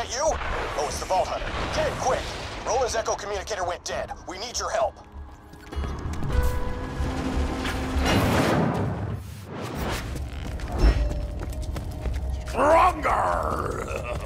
Oh, the Vault Hunter. It quick! Roland's Echo communicator went dead. We need your help. Stronger!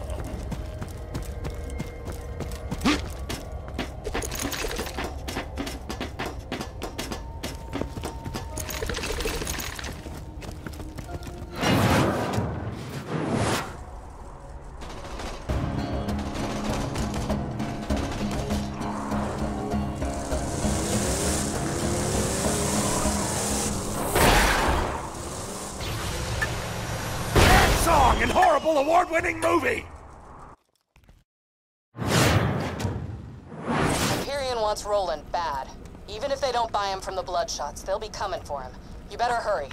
Song and horrible award-winning movie! Hyperion wants Roland bad. Even if they don't buy him from the Bloodshots, they'll be coming for him. You better hurry.